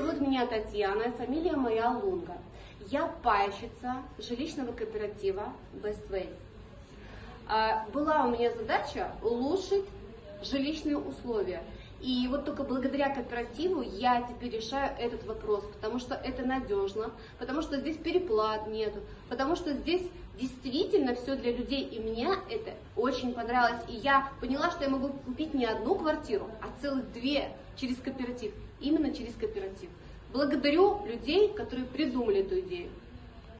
Зовут меня Татьяна, фамилия моя Лунга. Я пайщица жилищного кооператива Best а, Была у меня задача улучшить жилищные условия. И вот только благодаря кооперативу я теперь решаю этот вопрос, потому что это надежно, потому что здесь переплат нету, потому что здесь действительно все для людей, и мне это очень понравилось. И я поняла, что я могу купить не одну квартиру, а целых две через кооператив, именно через кооператив. Благодарю людей, которые придумали эту идею.